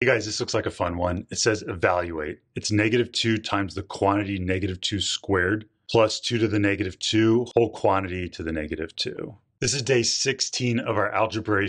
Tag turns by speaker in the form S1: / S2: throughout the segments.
S1: Hey guys, this looks like a fun one. It says evaluate. It's negative 2 times the quantity negative 2 squared plus 2 to the negative 2 whole quantity to the negative 2. This is day 16 of our Algebruary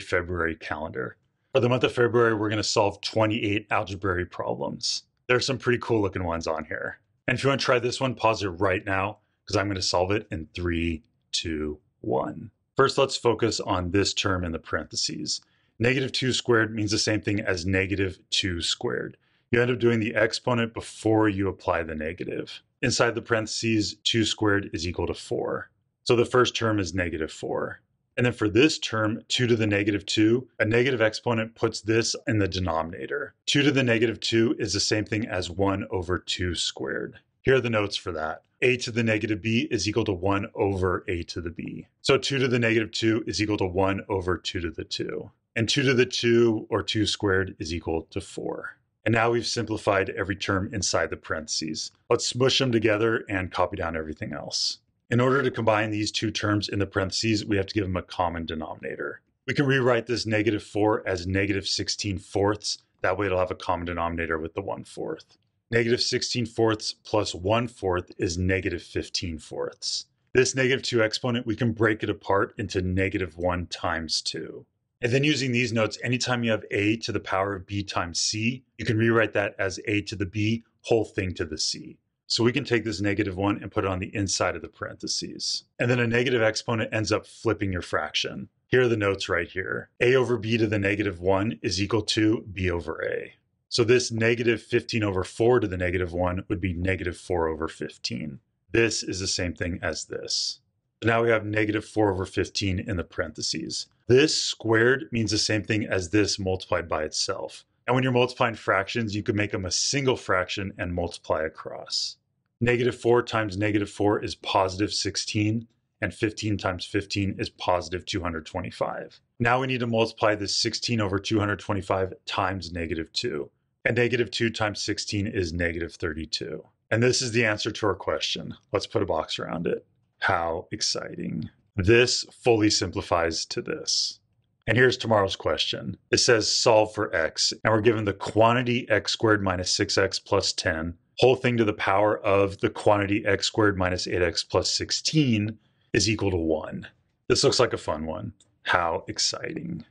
S1: calendar. For the month of February, we're going to solve 28 algebraic problems. There are some pretty cool looking ones on here. And if you want to try this one, pause it right now because I'm going to solve it in three, two, one. First, let's focus on this term in the parentheses. Negative 2 squared means the same thing as negative 2 squared. You end up doing the exponent before you apply the negative. Inside the parentheses, 2 squared is equal to 4. So the first term is negative 4. And then for this term, 2 to the negative 2, a negative exponent puts this in the denominator. 2 to the negative 2 is the same thing as 1 over 2 squared. Here are the notes for that. a to the negative b is equal to 1 over a to the b. So 2 to the negative 2 is equal to 1 over 2 to the 2 and 2 to the 2 or 2 squared is equal to 4. And now we've simplified every term inside the parentheses. Let's smush them together and copy down everything else. In order to combine these two terms in the parentheses, we have to give them a common denominator. We can rewrite this negative 4 as negative 16 fourths. That way it'll have a common denominator with the 1 fourth. Negative 16 fourths plus 1 fourth is negative 15 fourths. This negative 2 exponent, we can break it apart into negative 1 times 2. And then using these notes, anytime you have a to the power of b times c, you can rewrite that as a to the b whole thing to the c. So we can take this negative one and put it on the inside of the parentheses. And then a negative exponent ends up flipping your fraction. Here are the notes right here. a over b to the negative 1 is equal to b over a. So this negative 15 over 4 to the negative 1 would be negative 4 over 15. This is the same thing as this. So now we have negative 4 over 15 in the parentheses. This squared means the same thing as this multiplied by itself. And when you're multiplying fractions, you can make them a single fraction and multiply across. Negative 4 times negative 4 is positive 16, and 15 times 15 is positive 225. Now we need to multiply this 16 over 225 times negative 2. And negative 2 times 16 is negative 32. And this is the answer to our question. Let's put a box around it. How exciting. This fully simplifies to this. And here's tomorrow's question. It says solve for x, and we're given the quantity x squared minus 6x plus 10, whole thing to the power of the quantity x squared minus 8x plus 16 is equal to 1. This looks like a fun one. How exciting.